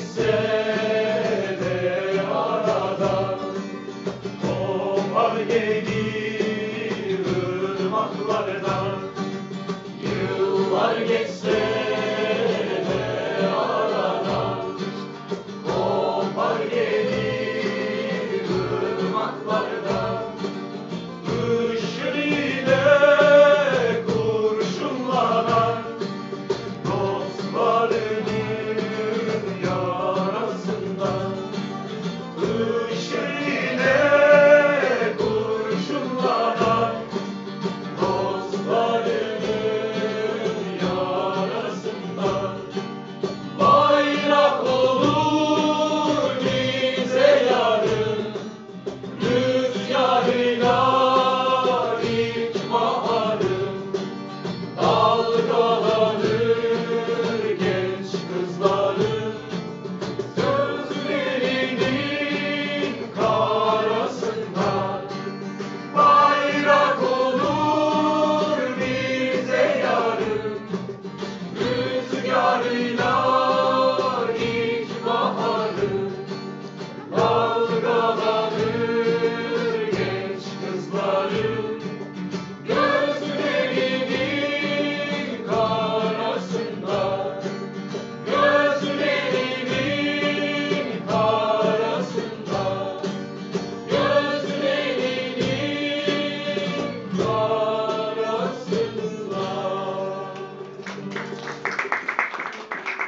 say